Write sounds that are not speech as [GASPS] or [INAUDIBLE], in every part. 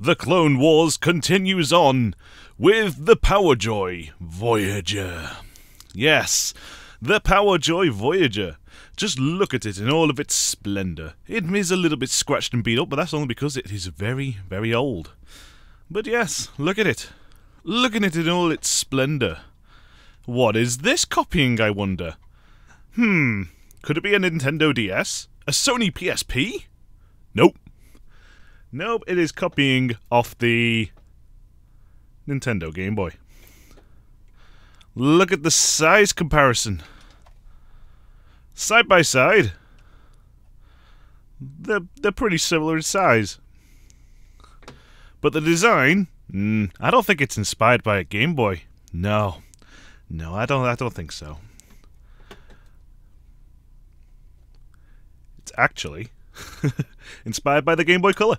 the Clone Wars continues on with the Power Joy Voyager. Yes, the Power Joy Voyager. Just look at it in all of its splendour. It is a little bit scratched and beat up, but that's only because it is very, very old. But yes, look at it. Look at it in all its splendour. What is this copying, I wonder? Hmm, could it be a Nintendo DS? A Sony PSP? Nope. Nope, it is copying off the Nintendo Game Boy. Look at the size comparison. Side by side, they're, they're pretty similar in size. But the design, mm, I don't think it's inspired by a Game Boy. No. No, I don't I don't think so. It's actually [LAUGHS] inspired by the Game Boy Color.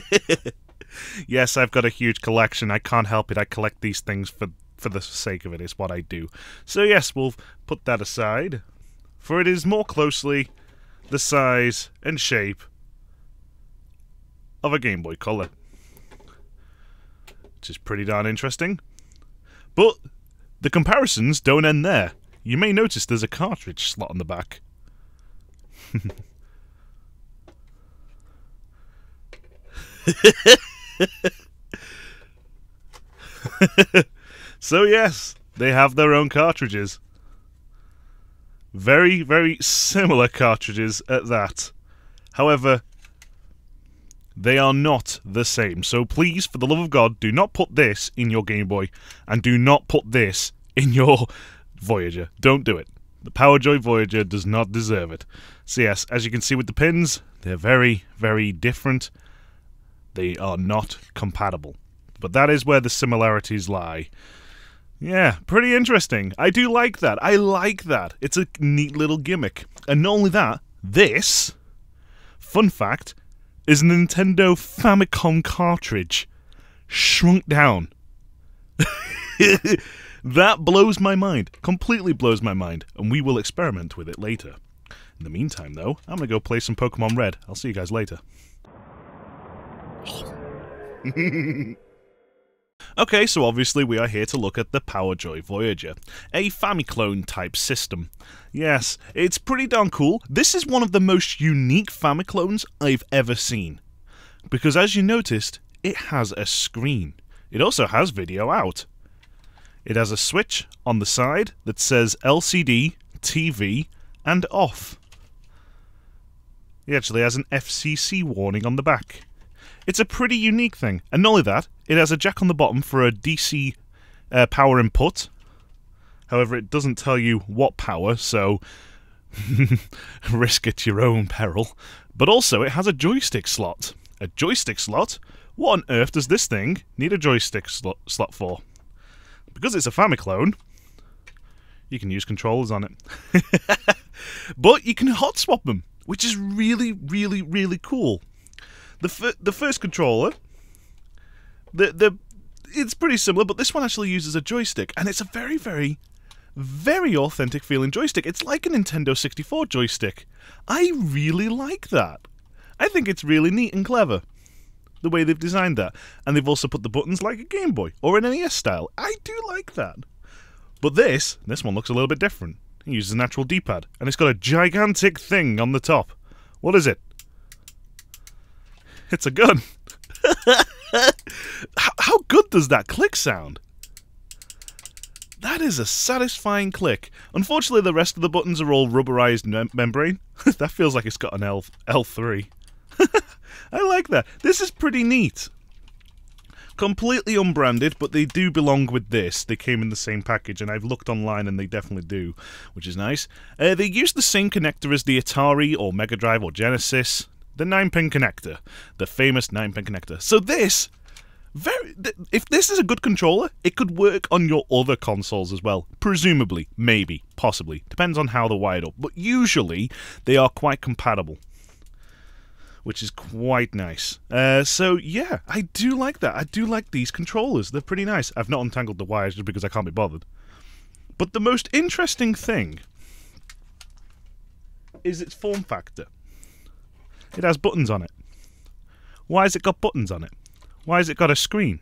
[LAUGHS] yes, I've got a huge collection. I can't help it. I collect these things for for the sake of it. It's what I do. So yes, we'll put that aside, for it is more closely the size and shape of a Game Boy Color, which is pretty darn interesting. But the comparisons don't end there. You may notice there's a cartridge slot on the back. [LAUGHS] [LAUGHS] so, yes, they have their own cartridges. Very, very similar cartridges at that. However, they are not the same. So please, for the love of God, do not put this in your Game Boy and do not put this in your Voyager. Don't do it. The PowerJoy Voyager does not deserve it. So yes, as you can see with the pins, they're very, very different. They are not compatible. But that is where the similarities lie. Yeah, pretty interesting. I do like that. I like that. It's a neat little gimmick. And not only that, this, fun fact, is a Nintendo Famicom cartridge shrunk down. [LAUGHS] that blows my mind. Completely blows my mind. And we will experiment with it later. In the meantime, though, I'm going to go play some Pokemon Red. I'll see you guys later. [LAUGHS] okay, so obviously we are here to look at the PowerJoy Voyager, a Famiclone type system. Yes, it's pretty darn cool. This is one of the most unique Famiclones I've ever seen. Because as you noticed, it has a screen. It also has video out. It has a switch on the side that says LCD, TV, and off. It actually has an FCC warning on the back. It's a pretty unique thing. And not only that, it has a jack on the bottom for a DC uh, power input. However, it doesn't tell you what power, so [LAUGHS] risk at your own peril. But also, it has a joystick slot. A joystick slot? What on earth does this thing need a joystick slot, slot for? Because it's a Famiclone, you can use controllers on it. [LAUGHS] but you can hot swap them, which is really, really, really cool. The the first controller, the the it's pretty similar, but this one actually uses a joystick, and it's a very, very, very authentic feeling joystick. It's like a Nintendo 64 joystick. I really like that. I think it's really neat and clever the way they've designed that, and they've also put the buttons like a Game Boy or an NES style. I do like that. But this, this one looks a little bit different. It uses a natural D-pad, and it's got a gigantic thing on the top. What is it? It's a gun. [LAUGHS] How good does that click sound? That is a satisfying click. Unfortunately, the rest of the buttons are all rubberized mem membrane. [LAUGHS] that feels like it's got an L L3. [LAUGHS] I like that. This is pretty neat. Completely unbranded, but they do belong with this. They came in the same package, and I've looked online and they definitely do, which is nice. Uh, they use the same connector as the Atari or Mega Drive or Genesis the 9 pin connector, the famous 9 pin connector. So this very th- if this is a good controller, it could work on your other consoles as well. Presumably, maybe, possibly. Depends on how they're wired up, but usually they are quite compatible. Which is quite nice. Uh, so yeah, I do like that. I do like these controllers. They're pretty nice. I've not untangled the wires just because I can't be bothered. But the most interesting thing is its form factor. It has buttons on it. Why has it got buttons on it? Why has it got a screen?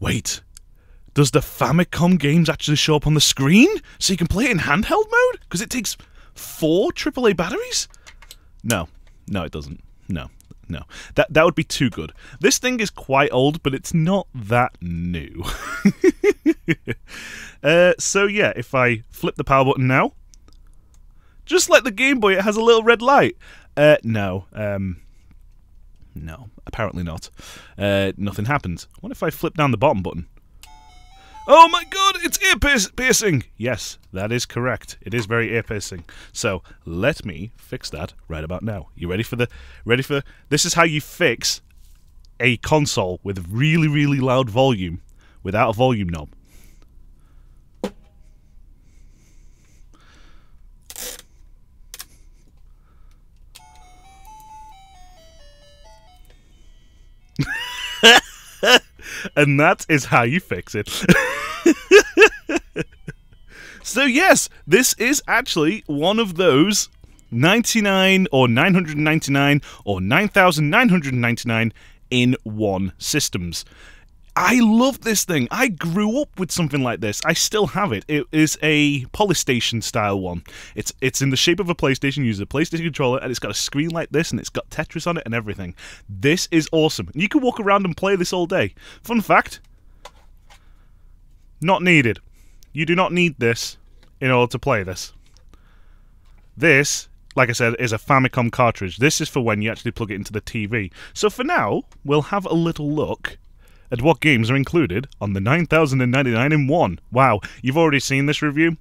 Wait, does the Famicom games actually show up on the screen so you can play it in handheld mode? Because it takes four AAA batteries? No, no, it doesn't. No, no. That that would be too good. This thing is quite old, but it's not that new. [LAUGHS] uh, so yeah, if I flip the power button now, just like the Game Boy, it has a little red light. Uh, no, um, no, apparently not. Uh, nothing happens. What if I flip down the bottom button? Oh my god, it's ear piercing! Yes, that is correct. It is very ear piercing. So let me fix that right about now. You ready for the ready for this is how you fix a console with really, really loud volume without a volume knob. [LAUGHS] and that is how you fix it. [LAUGHS] so, yes, this is actually one of those 99 or 999 or 9999 in one systems. I love this thing. I grew up with something like this. I still have it. It is a Polystation style one. It's it's in the shape of a PlayStation. Uses a PlayStation controller, and it's got a screen like this, and it's got Tetris on it and everything. This is awesome. You can walk around and play this all day. Fun fact: not needed. You do not need this in order to play this. This like I said, is a Famicom cartridge. This is for when you actually plug it into the TV. So for now, we'll have a little look at what games are included on the 9099 in 1. Wow, you've already seen this review?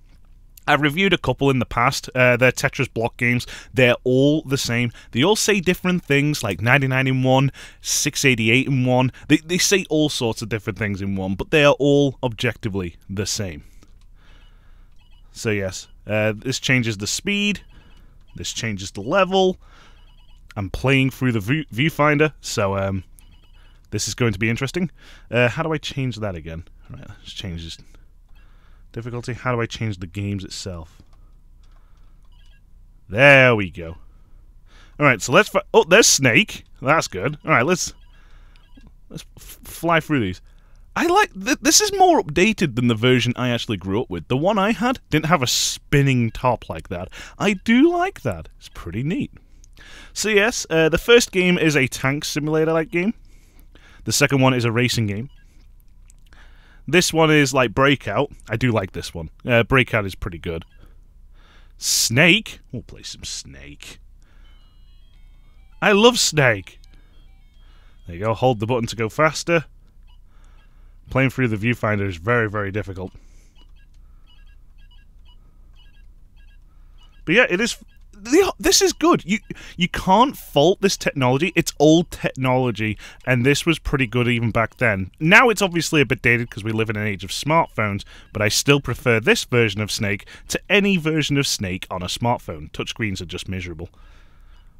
I've reviewed a couple in the past. Uh, they're Tetris block games. They're all the same. They all say different things, like 99 in 1, 688 in 1. They, they say all sorts of different things in 1, but they are all objectively the same. So, yes, uh, this changes the speed. This changes the level. I'm playing through the view viewfinder, so um, this is going to be interesting. Uh, how do I change that again? All right, let's change this difficulty. How do I change the games itself? There we go. All right, so let's. Oh, there's Snake. That's good. All right, let's let's fly through these. I like th this is more updated than the version I actually grew up with. The one I had didn't have a spinning top like that. I do like that. It's pretty neat. So yes, uh, the first game is a tank simulator like game. The second one is a racing game. This one is like Breakout. I do like this one. Uh, Breakout is pretty good. Snake. We'll play some Snake. I love Snake. There you go. Hold the button to go faster. Playing through the viewfinder is very, very difficult. But yeah, it is this is good. You you can't fault this technology. It's old technology, and this was pretty good even back then. Now it's obviously a bit dated because we live in an age of smartphones, but I still prefer this version of Snake to any version of Snake on a smartphone. Touchscreens are just miserable.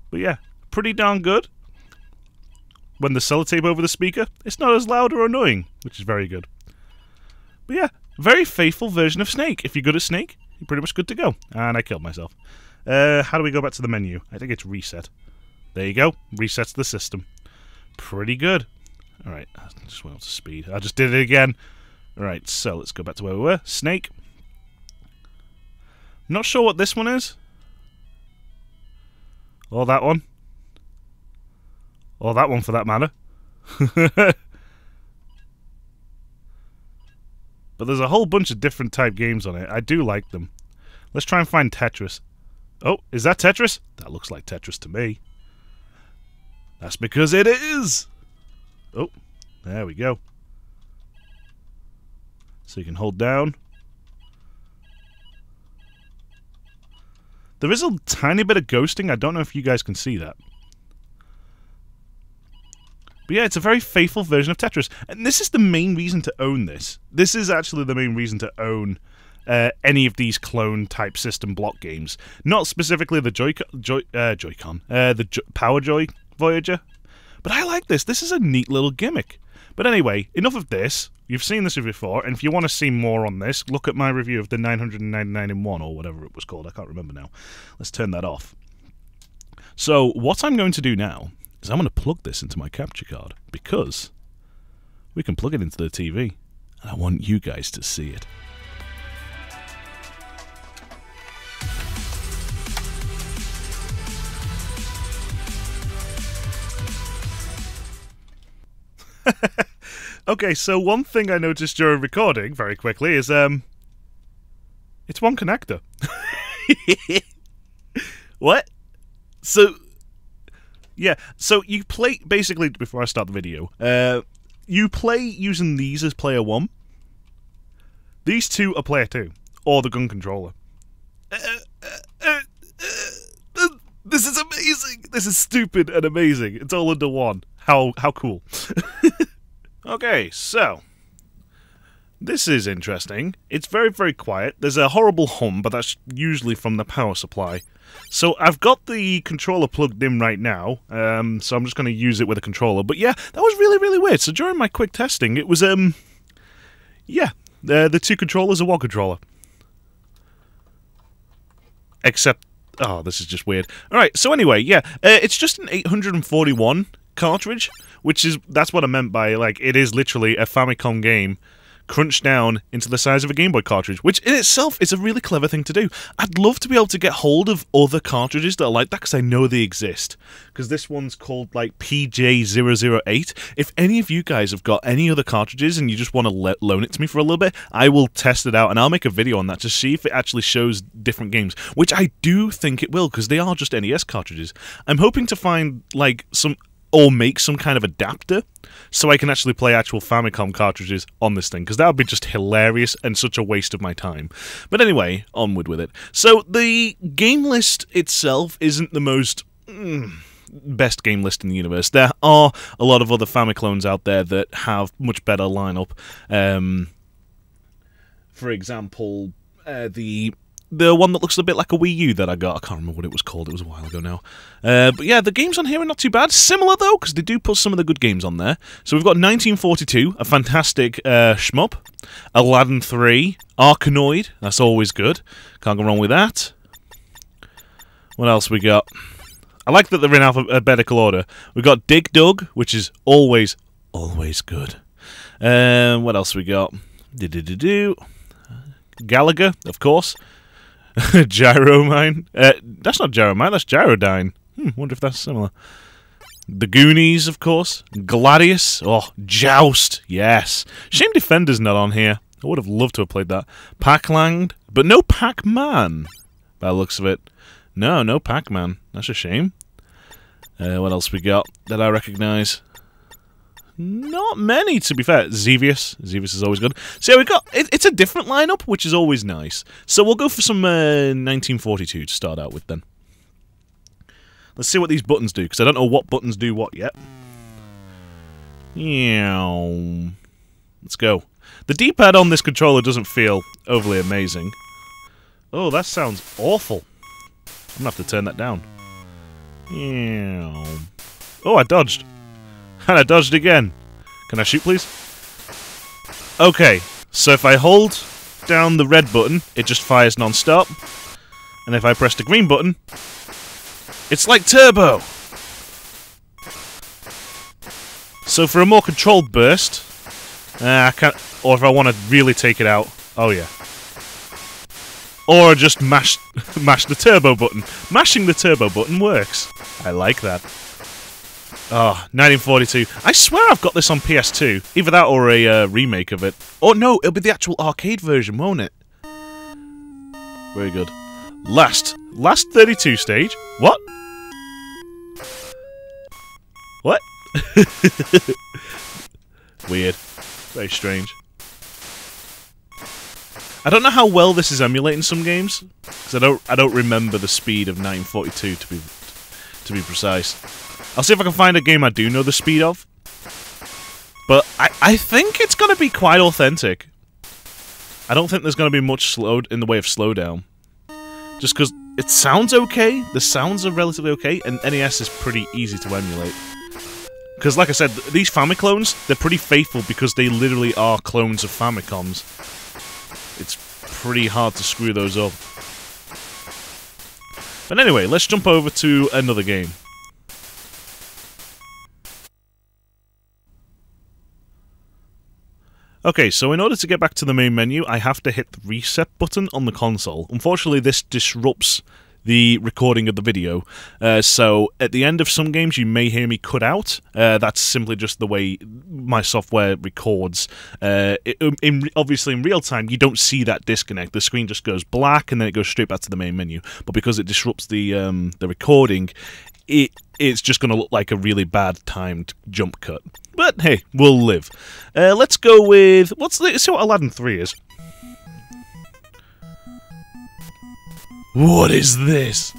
But yeah, pretty darn good. When the sellotape over the speaker, it's not as loud or annoying, which is very good. But yeah, very faithful version of Snake. If you're good at Snake, you're pretty much good to go. And I killed myself. Uh, how do we go back to the menu? I think it's reset. There you go. Resets the system. Pretty good. Alright, I just went up to speed. I just did it again. Alright, so let's go back to where we were. Snake. Not sure what this one is. Or that one. Or that one for that matter. [LAUGHS] but there's a whole bunch of different type games on it. I do like them. Let's try and find Tetris. Oh, is that Tetris? That looks like Tetris to me. That's because it is! Oh, there we go. So you can hold down. There is a tiny bit of ghosting. I don't know if you guys can see that. But yeah, it's a very faithful version of Tetris. And this is the main reason to own this. This is actually the main reason to own uh, any of these clone type system block games. Not specifically the Joy Joy uh, Joy-Con, uh, the Power Joy Voyager. But I like this. This is a neat little gimmick. But anyway, enough of this. You've seen this before, and if you want to see more on this, look at my review of the 999 in 1 or whatever it was called. I can't remember now. Let's turn that off. So, what I'm going to do now is I'm going to plug this into my capture card because we can plug it into the TV, and I want you guys to see it. [LAUGHS] okay, so one thing I noticed during recording very quickly is um it's one connector. [LAUGHS] what? So yeah, so you play basically before I start the video, uh you play using these as player 1. These two are player 2 or the gun controller. Uh, uh, uh, this is amazing. This is stupid and amazing. It's all under one. How how cool. [LAUGHS] okay, so this is interesting. It's very very quiet. There's a horrible hum, but that's usually from the power supply. So I've got the controller plugged in right now, um, so I'm just going to use it with a controller. But yeah, that was really really weird. So during my quick testing, it was um, yeah, uh, the two controllers are one controller, except oh, this is just weird. All right, so anyway, yeah, uh, it's just an 841 cartridge, which is that's what I meant by like it is literally a Famicom game crunched down into the size of a Game Boy cartridge, which in itself is a really clever thing to do. I'd love to be able to get hold of other cartridges that are like that because I know they exist. Because this one's called like PJ008. If any of you guys have got any other cartridges and you just want to let, loan it to me for a little bit, I will test it out and I'll make a video on that to see if it actually shows different games, which I do think it will because they are just NES cartridges. I'm hoping to find like some or make some kind of adapter so I can actually play actual Famicom cartridges on this thing because that would be just hilarious and such a waste of my time. But anyway, onward with it. So the game list itself isn't the most. Mm, best game list in the universe. There are a lot of other Famiclones out there that have much better lineup. Um, for example, uh, the the one that looks a bit like a Wii U that I got. I can't remember what it was called. It was a while ago now. Uh, but yeah, the games on here are not too bad. Similar though, because they do put some of the good games on there. So we've got 1942, a fantastic uh, shmup. Aladdin 3, Arkanoid. That's always good. Can't go wrong with that. What else we got? I like that they're in alphabetical order. We've got Dig Dug, which is always, always good. Um, what else we got? Do do do do. Galaga, of course. [LAUGHS] Gyromine. Uh, that's not Gyromine, that's Gyrodyne. Hmm, wonder if that's similar. The Goonies, of course. Gladius. Oh, Joust. Yes. Shame Defender's not on here. I would have loved to have played that. Pac-Land, but no Pac-Man. By the looks of it. No, no Pac-Man. That's a shame. Uh, what else we got that I recognise? Not many, to be fair. Xevious. Xevious is always good. So yeah, we got... It, it's a different lineup, which is always nice. So we'll go for some uh, 1942 to start out with, then. Let's see what these buttons do, because I don't know what buttons do what yet. Yeah. Let's go. The D-pad on this controller doesn't feel overly amazing. Oh, that sounds awful. I'm gonna have to turn that down. Yeah. Oh, I dodged. And I dodged again. Can I shoot, please? Okay, so if I hold down the red button, it just fires non-stop. And if I press the green button, it's like turbo! So for a more controlled burst, uh, I can't, or if I want to really take it out, oh yeah. Or just mash, [LAUGHS] mash the turbo button. Mashing the turbo button works. I like that. Oh, 1942. I swear I've got this on PS2. Either that or a uh, remake of it. Oh no, it'll be the actual arcade version, won't it? Very good. Last. Last 32 stage. What? What? [LAUGHS] Weird. Very strange. I don't know how well this is emulating some games, because I don't I don't remember the speed of 942 to be to be precise. I'll see if I can find a game I do know the speed of. But I, I think it's going to be quite authentic. I don't think there's going to be much slowed in the way of slowdown. Just because it sounds okay, the sounds are relatively okay, and NES is pretty easy to emulate. Because, like I said, these Famiclones, they're pretty faithful because they literally are clones of Famicoms. It's pretty hard to screw those up. But anyway, let's jump over to another game. Okay, so in order to get back to the main menu, I have to hit the reset button on the console. Unfortunately, this disrupts the recording of the video. Uh, so at the end of some games, you may hear me cut out. Uh, that's simply just the way my software records. Uh, um, in, obviously, in real time, you don't see that disconnect. The screen just goes black, and then it goes straight back to the main menu. But because it disrupts the um, the recording, it it's just going to look like a really bad timed jump cut. But hey, we'll live. Uh, let's go with what's the, see what Aladdin three is. What is this?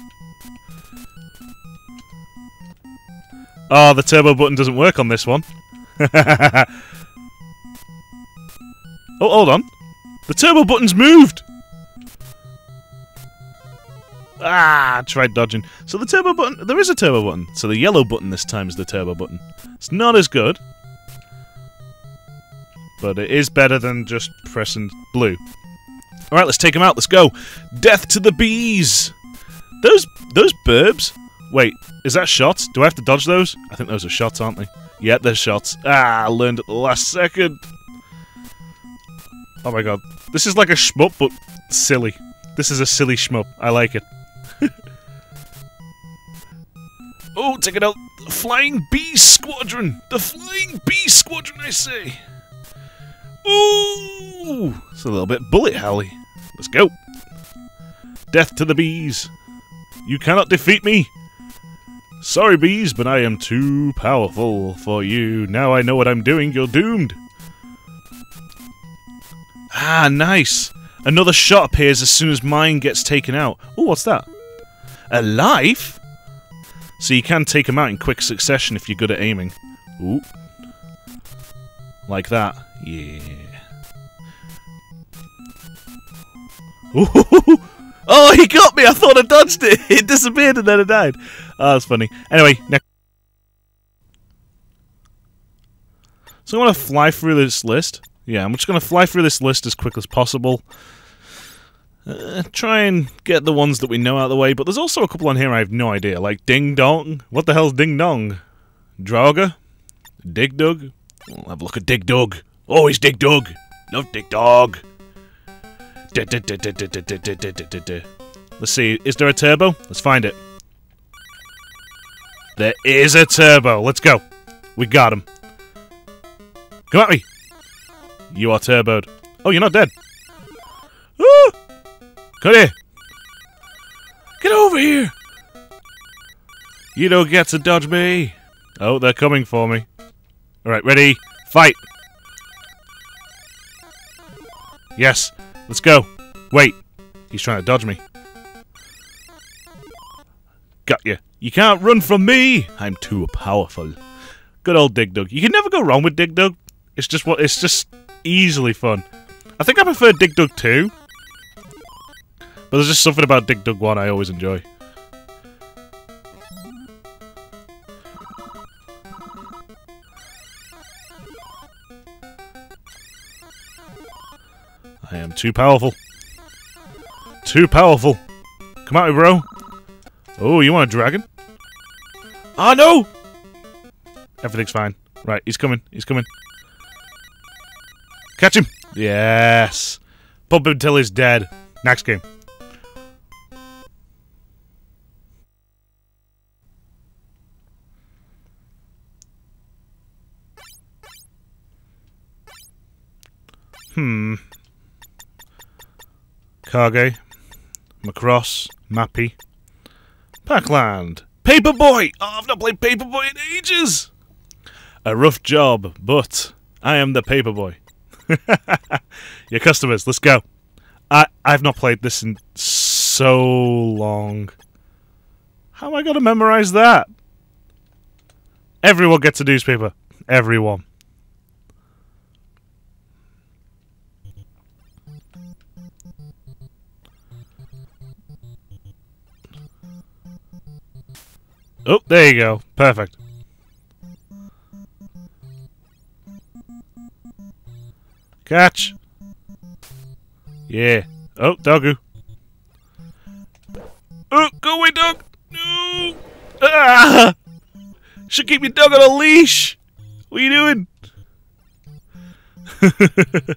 Oh, the turbo button doesn't work on this one. [LAUGHS] oh, hold on. The turbo button's moved! Ah, tried dodging. So the turbo button, there is a turbo button. So the yellow button this time is the turbo button. It's not as good. But it is better than just pressing blue. Alright, let's take them out. Let's go. Death to the bees! Those those burbs? Wait, is that shots? Do I have to dodge those? I think those are shots, aren't they? Yeah, they're shots. Ah, I learned at the last second. Oh my god. This is like a shmup, but silly. This is a silly shmup. I like it. [LAUGHS] oh, take it out. The Flying Bee Squadron! The Flying Bee Squadron, I say! Ooh! It's a little bit bullet howly. Let's go. Death to the bees. You cannot defeat me. Sorry, bees, but I am too powerful for you. Now I know what I'm doing. You're doomed. Ah, nice. Another shot appears as soon as mine gets taken out. Oh, what's that? A life? So you can take them out in quick succession if you're good at aiming. Ooh. Like that. Yeah. Ooh. [LAUGHS] Oh, he got me! I thought I dodged it! [LAUGHS] It disappeared and then it died. Oh, that's funny. Anyway, next. So I'm going to fly through this list. Yeah, I'm just going to fly through this list as quick as possible. Uh, try and get the ones that we know out of the way, but there's also a couple on here I have no idea, like Ding Dong. What the hell's Ding Dong? Draugr? Dig Dug? We'll have a look at Dig Dug. Always Dig Dug! Love Dig Dug! Let's see, is there a turbo? Let's find it. There is a turbo. Let's go. We got him. Come at me. You are turboed. Oh, you're not dead. Here. Get over here. You don't get to dodge me. Oh, they're coming for me. Alright, ready? Fight! Yes, let's go. Wait, he's trying to dodge me. Got you. You can't run from me. I'm too powerful. Good old Dig Dug. You can never go wrong with Dig Dug. It's just what. It's just easily fun. I think I prefer Dig Dug 2. But there's just something about Dig Dug 1 I always enjoy. I am too powerful. Too powerful. Come at me, bro. Oh, you want a dragon? Ah, oh, no! Everything's fine. Right, he's coming. He's coming. Catch him! Yes! Pump him until he's dead. Next game. Hmm. Kage. Macross. Mappy. Pac-Land. Paperboy! Oh, I've not played Paperboy in ages! A rough job, but I am the Paperboy. [LAUGHS] Your customers, let's go. I, I've not played this in so long. How am I going to memorize that? Everyone gets a newspaper. Everyone. Oh, there you go. Perfect. Catch! Yeah. Oh, doggo. Oh, go away, dog! No! Ah! Should keep your dog on a leash! What are you doing? [LAUGHS]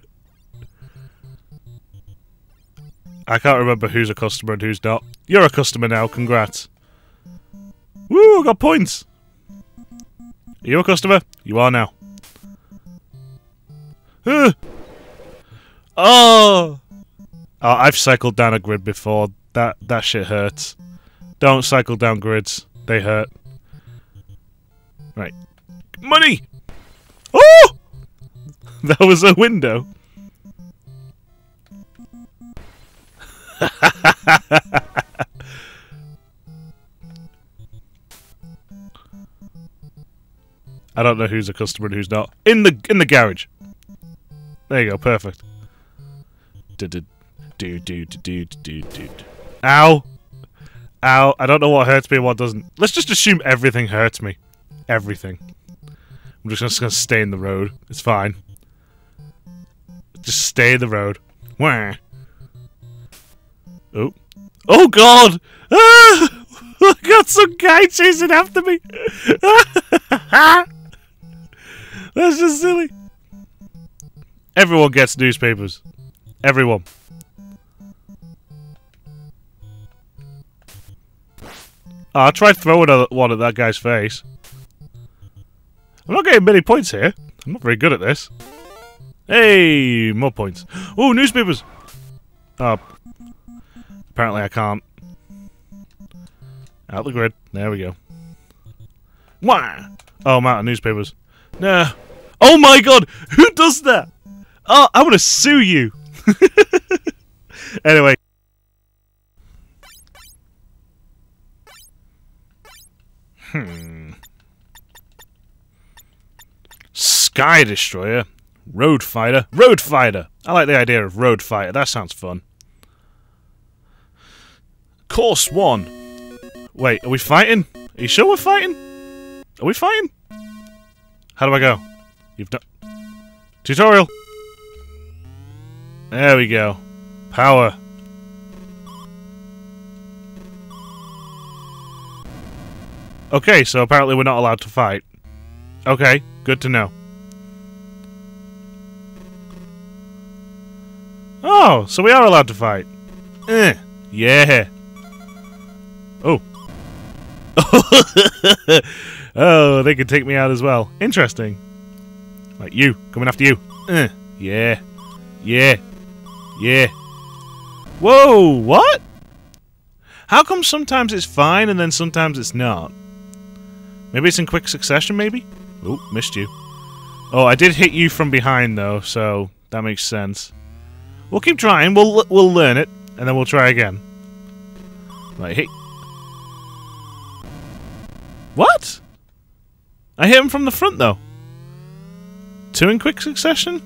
I can't remember who's a customer and who's not. You're a customer now, congrats. Woo, got points! Are you a customer? You are now. Uh. Oh! oh! I've cycled down a grid before. That that shit hurts. Don't cycle down grids. They hurt. Right. Money! Oh! [LAUGHS] That was a window. [LAUGHS] don't know who's a customer and who's not. In the in the garage. There you go, perfect. Ow! Ow! I don't know what hurts me and what doesn't. Let's just assume everything hurts me. Everything. I'm just gonna stay in the road. It's fine. Just stay in the road. Wah. Oh. Oh god! Ah! [LAUGHS] I got some guy chasing after me! [LAUGHS] That's just silly. Everyone gets newspapers. Everyone. Oh, I tried throwing one at that guy's face. I'm not getting many points here. I'm not very good at this. Hey, more points. Oh, newspapers! Oh, apparently I can't. Out the grid. There we go. Wah! Oh, I'm out of newspapers. Nah. Oh my god! Who does that? Oh, I want to sue you! [LAUGHS] anyway. Hmm. Sky Destroyer. Road Fighter. Road Fighter! I like the idea of Road Fighter. That sounds fun. Course 1. Wait, are we fighting? Are you sure we're fighting? Are we fighting? How do I go? You've done... Tutorial! There we go. Power. Okay, so apparently we're not allowed to fight. Okay, good to know. Oh, so we are allowed to fight. Eh, yeah. Oh. [LAUGHS] oh, they could take me out as well. Interesting. Like you, coming after you. Eh, yeah. Yeah. Yeah. Whoa, what? How come sometimes it's fine and then sometimes it's not? Maybe it's in quick succession, maybe? Oh, missed you. Oh, I did hit you from behind, though, so that makes sense. We'll keep trying. We'll we'll learn it, and then we'll try again. Right, hit. What? I hit him from the front, though. Two in quick succession?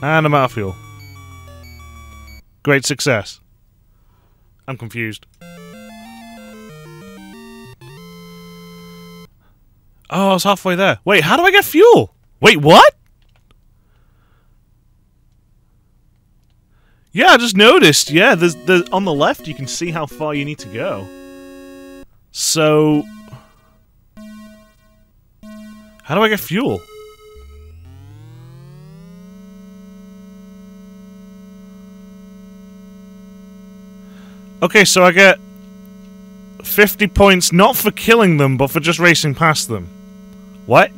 And of fuel. Great success. I'm confused. Oh, I was halfway there. Wait, how do I get fuel? Wait, what? Yeah, I just noticed. Yeah, there's, there's on the left you can see how far you need to go. So... How do I get fuel? Okay, so I get 50 points not for killing them, but for just racing past them. What?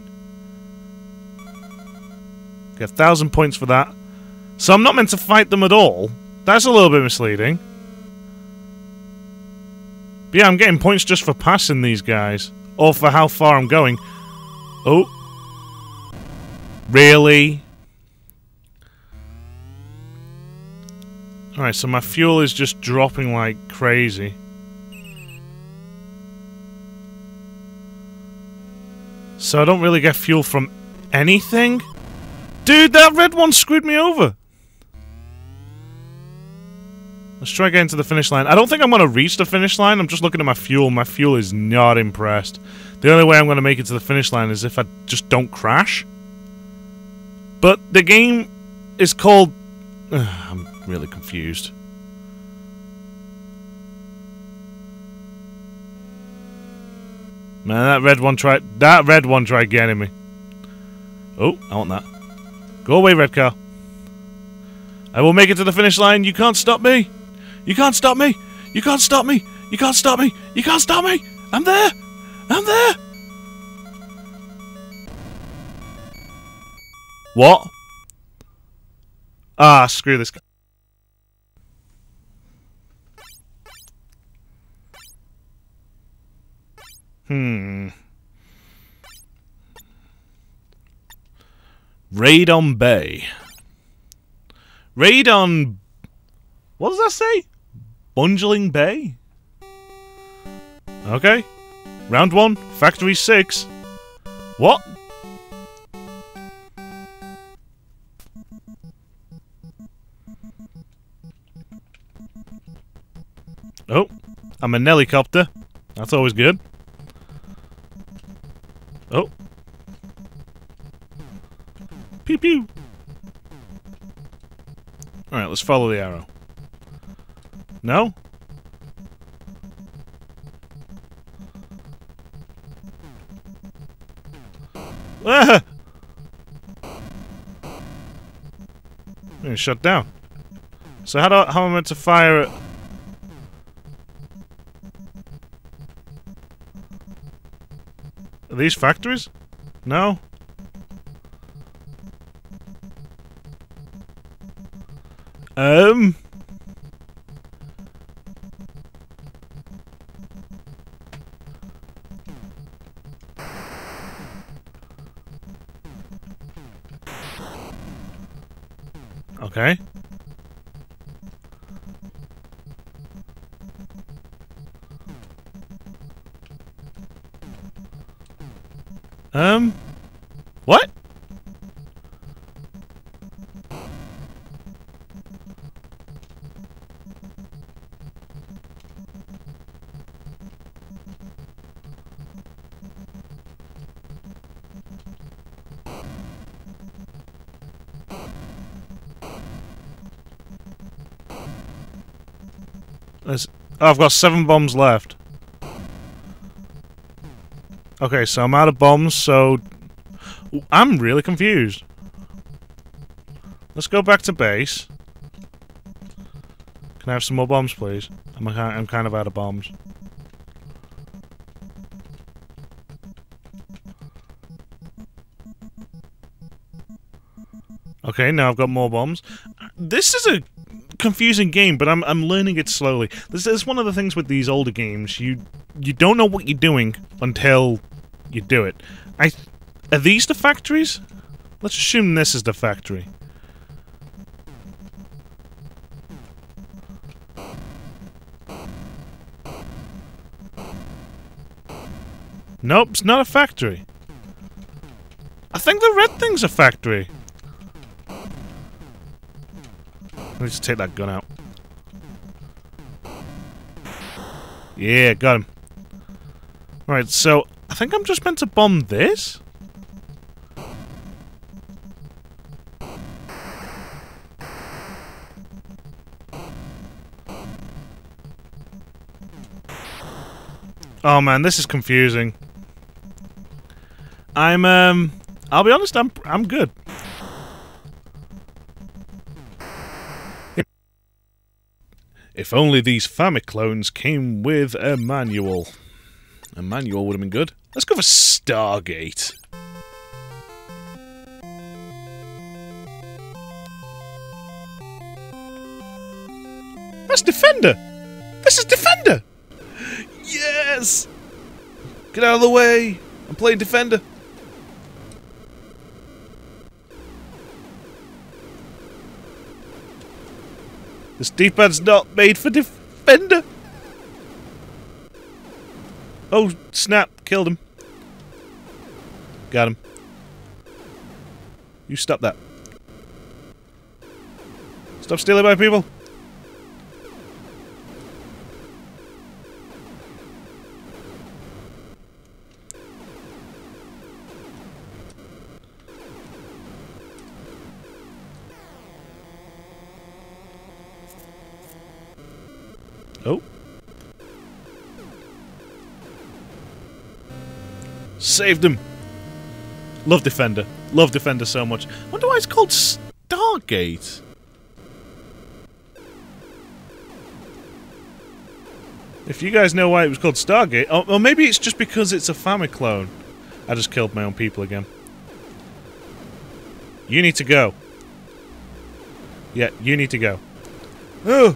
Get 1,000 points for that. So I'm not meant to fight them at all? That's a little bit misleading. But yeah, I'm getting points just for passing these guys. Or for how far I'm going. Oh. Really? Alright, so my fuel is just dropping like crazy. So I don't really get fuel from anything? Dude, that red one screwed me over! Let's try getting to the finish line. I don't think I'm going to reach the finish line. I'm just looking at my fuel. My fuel is not impressed. The only way I'm going to make it to the finish line is if I just don't crash. But the game is called... [SIGHS] I'm really confused. Man, that red one tried. That red one tried getting me. Oh, I want that. Go away, red car. I will make it to the finish line. You can't stop me. You can't stop me. You can't stop me. You can't stop me. You can't stop me. I'm there. I'm there. What? Ah, screw this guy. Hmm. Raid on Bay. Raid on... What does that say? Bungeling Bay? Okay. Round one, Factory 6. What? Oh, I'm a helicopter. That's always good. Oh. Pew pew. Alright, let's follow the arrow. No? [LAUGHS] Ah! shut down. So how do I, how am I meant to fire it? Are these factories? No? Oh, I've got seven bombs left. Okay, so I'm out of bombs, so... I'm really confused. Let's go back to base. Can I have some more bombs, please? I'm, I'm kind of out of bombs. Okay, now I've got more bombs. This is a confusing game, but I'm I'm learning it slowly. This is one of the things with these older games. You you don't know what you're doing until you do it. I are these the factories? Let's assume this is the factory. Nope, it's not a factory. I think the red thing's a factory. Me just take that gun out. Yeah, got him. Alright, so I think I'm just meant to bomb this? Oh man, this is confusing. I'm um I'll be honest, I'm I'm good. If only these Famiclones came with a manual. A manual would have been good. Let's go for Stargate. That's Defender! This is Defender! Yes! Get out of the way! I'm playing Defender. This D-pad's not made for defender. Oh, snap. Killed him. Got him. You stop that. Stop stealing my people. Saved him. Love Defender. Love Defender so much. wonder why it's called Stargate. If you guys know why it was called Stargate, oh, or, or maybe it's just because it's a Famiclone. I just killed my own people again. You need to go. Yeah, you need to go. Oh!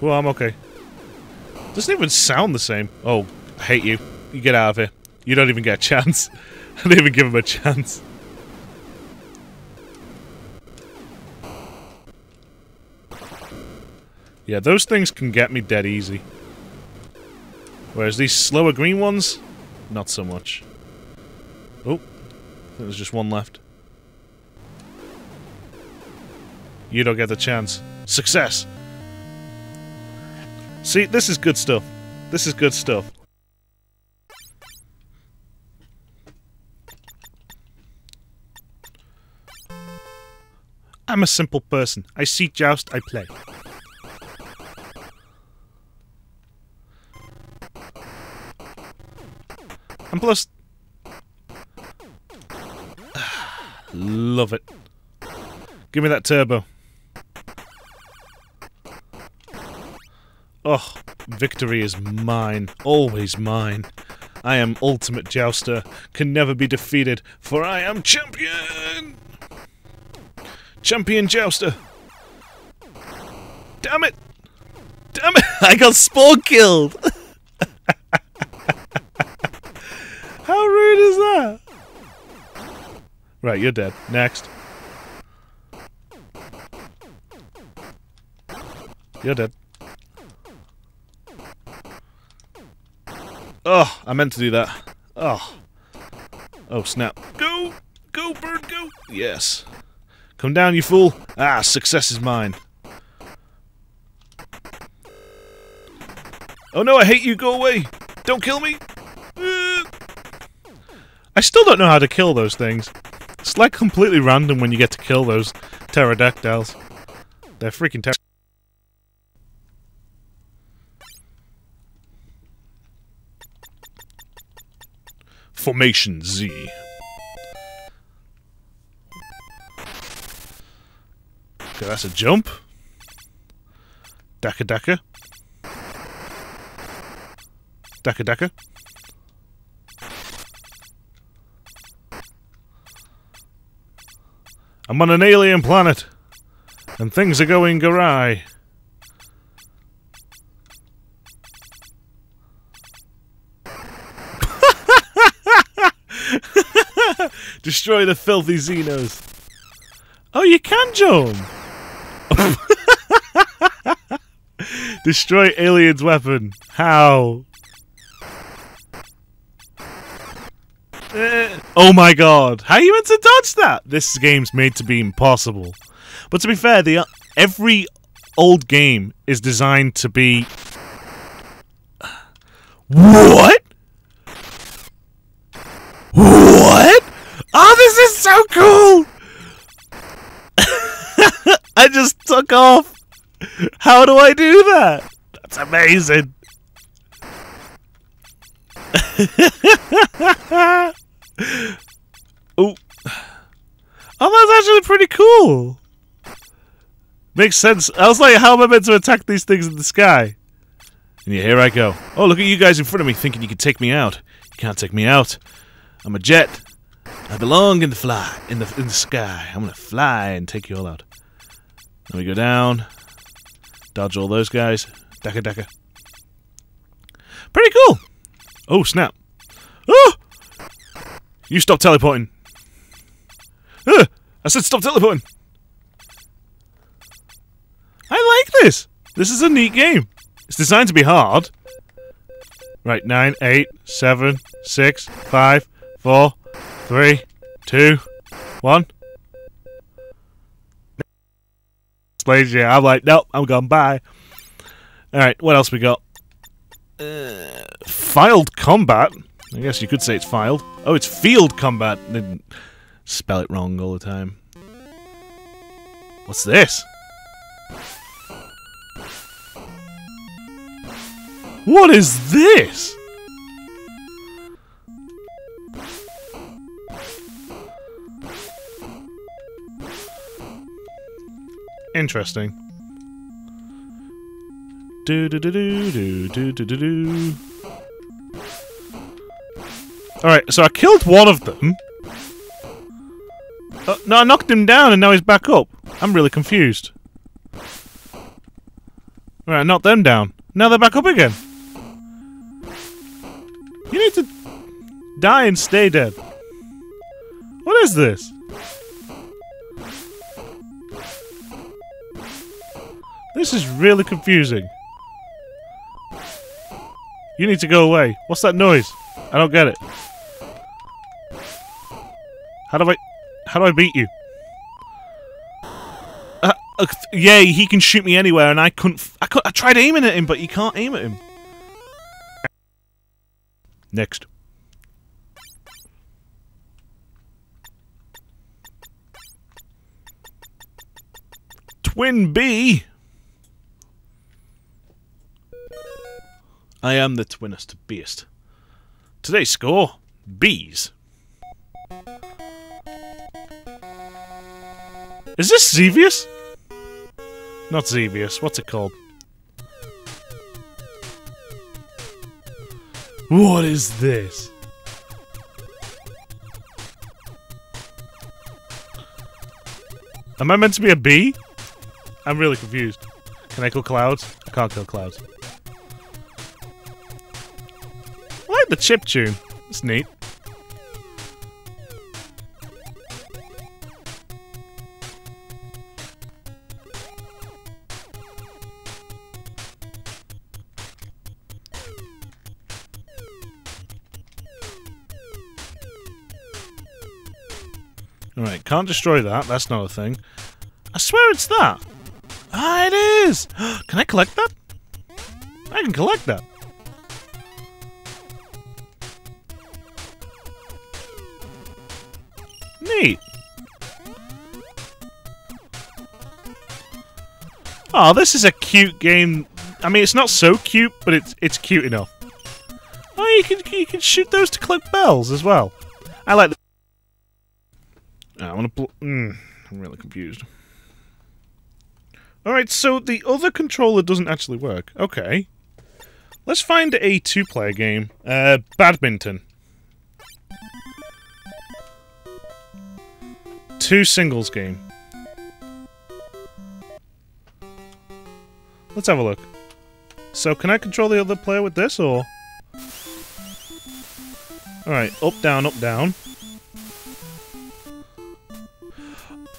Well, I'm okay. Doesn't even sound the same. Oh, I hate you. You get out of here. You don't even get a chance. [LAUGHS] I didn't even give him a chance. Yeah, those things can get me dead easy. Whereas these slower green ones, not so much. Oh, there's just one left. You don't get the chance. Success! See, this is good stuff. This is good stuff. I'm a simple person. I see joust, I play. And plus... [SIGHS] Love it. Give me that turbo. Oh, victory is mine. Always mine. I am ultimate jouster, can never be defeated, for I am champion! Champion jouster! Damn it! Damn it! [LAUGHS] I got spawn killed! [LAUGHS] How rude is that? Right, you're dead. Next. You're dead. Oh, I meant to do that. Oh. Oh, snap. Go! Go, bird, go! Yes. Come down, you fool! Ah, success is mine. Oh no, I hate you, go away! Don't kill me! Uh. I still don't know how to kill those things. It's like completely random when you get to kill those pterodactyls. They're freaking terrible. Formation Z. Okay, that's a jump. Daka Daka. Daka Daka. I'm on an alien planet, and things are going awry. [LAUGHS] Destroy the filthy Xenos. Oh, you can jump! Destroy alien's weapon. How? Uh, oh my god. How are you meant to dodge that? This game's made to be impossible. But to be fair, the every old game is designed to be... What? What? Oh, this is so cool! [LAUGHS] I just took off. How do I do that? That's amazing. [LAUGHS] oh. Oh, that's actually pretty cool. Makes sense. I was like, how am I meant to attack these things in the sky? And yeah, here I go. Oh, look at you guys in front of me thinking you can take me out. You can't take me out. I'm a jet. I belong in the fly, in the in the sky. I'm gonna fly and take you all out. Let me go down. Dodge all those guys. Daka daka. Pretty cool. Oh snap! Oh! You stop teleporting. Uh, I said stop teleporting. I like this. This is a neat game. It's designed to be hard. Right, nine, eight, seven, six, five, four, three, two, one. Explains yeah. I'm like, nope, I'm gone. Bye. All right, what else we got? Uh, filed combat. I guess you could say it's filed. Oh, it's field combat. Didn't spell it wrong all the time. What's this? What is this? Interesting. Do do do do do do do do. All right, so I killed one of them. Uh, no, I knocked him down and now he's back up. I'm really confused. All right, I knocked them down. Now they're back up again. You need to die and stay dead. What is this? This is really confusing. You need to go away. What's that noise? I don't get it. How do I... How do I beat you? Uh, uh, yay, he can shoot me anywhere and I couldn't... I, could, I tried aiming at him, but you can't aim at him. Next. TwinBee. I am the twinnest beast. Today's score, bees. Is this Xevious? Not Xevious, what's it called? What is this? Am I meant to be a bee? I'm really confused. Can I kill clouds? I can't kill clouds. The chip tune. It's neat. Alright, can't destroy that. That's not a thing. I swear it's that. Ah, it is! [GASPS] Can I collect that? I can collect that. Oh, this is a cute game. I mean, it's not so cute, but it's it's cute enough. Oh, you can you can shoot those to collect bells as well. I like. The I want to. Mm, I'm really confused. Alright, so the other controller doesn't actually work. Okay. Let's find a two-player game. Uh, badminton. Two singles game. Let's have a look. So, can I control the other player with this, or...? Alright, up, down, up, down.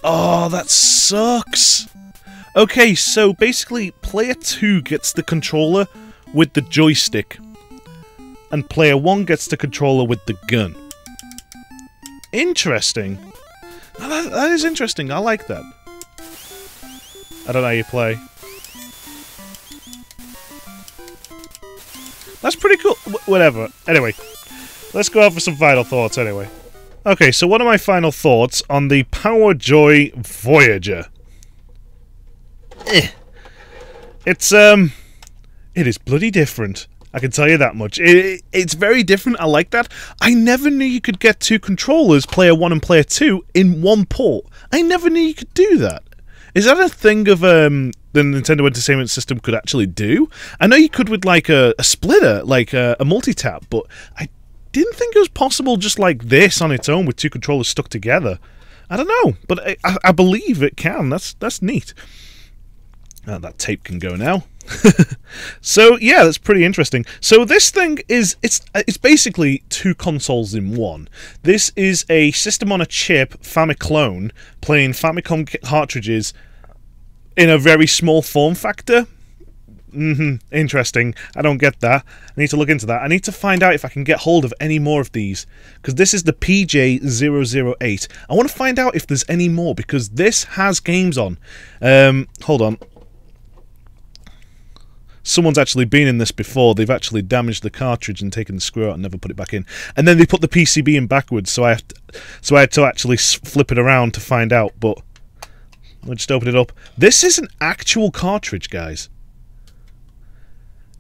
Oh, that sucks! Okay, so basically, player 2 gets the controller with the joystick, and player 1 gets the controller with the gun. Interesting. that, that is interesting, I like that. I don't know how you play. That's pretty cool. W whatever. Anyway, let's go out for some final thoughts anyway. Okay, so what are my final thoughts on the Power Joy Voyager? Eh. It's, um... It is bloody different. I can tell you that much. It, it's very different. I like that. I never knew you could get two controllers, player one and player two, in one port. I never knew you could do that. Is that a thing of um, the Nintendo Entertainment System could actually do? I know you could with like a, a splitter, like a, a multi-tap, but I didn't think it was possible just like this on its own with two controllers stuck together. I don't know, but I, I believe it can. That's that's neat. Uh, that tape can go now. [LAUGHS] so yeah, that's pretty interesting. So this thing is it's it's basically two consoles in one. This is a system on a chip Famiclone playing Famicom cartridges in a very small form factor. Mm-hmm. Interesting. I don't get that. I need to look into that. I need to find out if I can get hold of any more of these. Because this is the PJ008. I want to find out if there's any more, because this has games on. Um, hold on. Someone's actually been in this before. They've actually damaged the cartridge and taken the screw out and never put it back in. And then they put the PCB in backwards, so I to, so I had to actually flip it around to find out. But we'll just open it up. This is an actual cartridge, guys.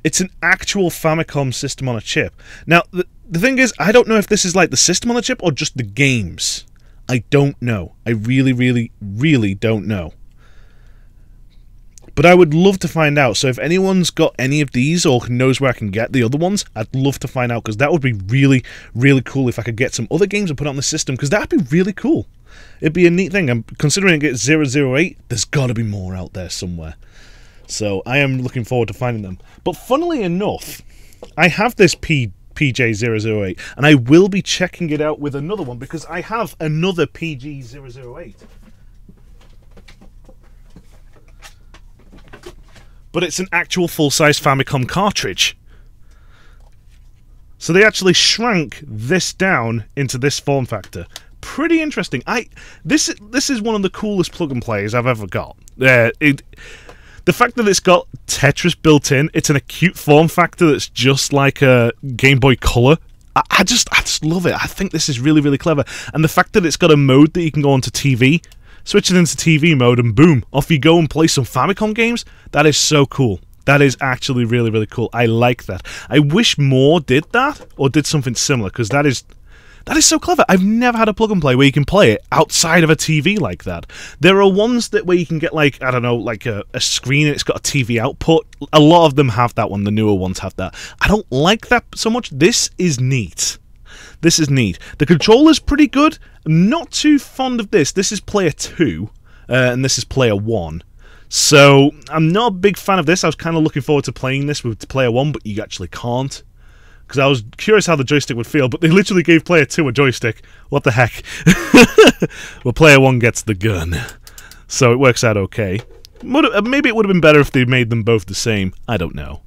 It's an actual Famicom system on a chip. Now, the, the thing is, I don't know if this is like the system on the chip or just the games. I don't know. I really, really, really don't know. But I would love to find out. So if anyone's got any of these or knows where I can get the other ones, I'd love to find out because that would be really, really cool if I could get some other games and put on the system because that'd be really cool. It'd be a neat thing. I'm considering it 008. There's got to be more out there somewhere. So I am looking forward to finding them. But funnily enough, I have this P PJ008 and I will be checking it out with another one because I have another PJ008. But it's an actual full-size Famicom cartridge. So they actually shrank this down into this form factor pretty interesting. I this this is one of the coolest plug and plays I've ever got. Uh, it, the fact that it's got Tetris built in, it's an acute form factor that's just like a Game Boy Color. I, I just I just love it. I think this is really really clever, and the fact that it's got a mode that you can go onto TV, switch it into TV mode, and boom, off you go and play some Famicom games. That is so cool. That is actually really, really cool. I like that. I wish more did that or did something similar because that is that is so clever. I've never had a plug and play where you can play it outside of a TV like that. There are ones that where you can get like I don't know, like a, a screen and it's got a TV output. A lot of them have that one. The newer ones have that. I don't like that so much. This is neat. This is neat. The controller's pretty good. I'm not too fond of this. This is player two, uh, and this is player one. So I'm not a big fan of this. I was kind of looking forward to playing this with player one, but you actually can't because I was curious how the joystick would feel, but they literally gave player two a joystick. What the heck? [LAUGHS] well, player one gets the gun, so it works out okay. Uh, maybe it would have been better if they made them both the same. I don't know.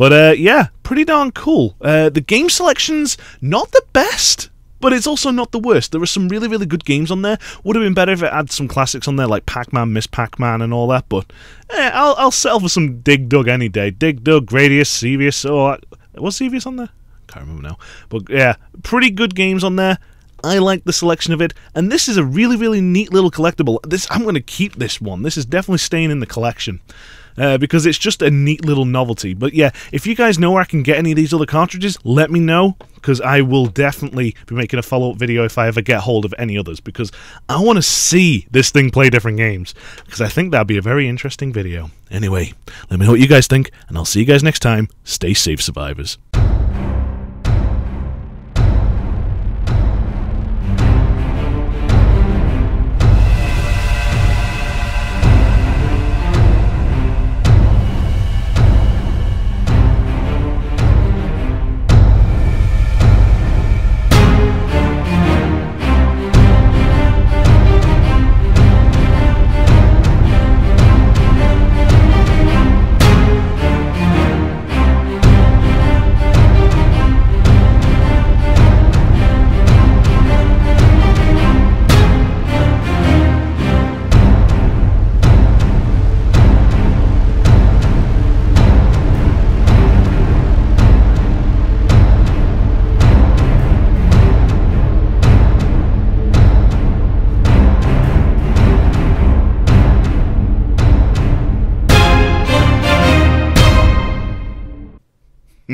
But uh, yeah, pretty darn cool. Uh, the game selection's not the best, but it's also not the worst. There are some really, really good games on there. Would have been better if it had some classics on there like Pac-Man, Ms. Pac-Man, and all that. But eh, I'll, I'll settle for some Dig Dug any day. Dig Dug, Gradius, Xevious. Oh, was Xevious on there? can't remember now. But yeah, pretty good games on there. I like the selection of it, and this is a really, really neat little collectible. This I'm going to keep this one. This is definitely staying in the collection. Uh, because it's just a neat little novelty. But yeah, if you guys know where I can get any of these other cartridges, let me know, because I will definitely be making a follow up video if I ever get hold of any others, because I want to see this thing play different games, because I think that'd be a very interesting video. Anyway, let me know what you guys think, and I'll see you guys next time. Stay safe, survivors.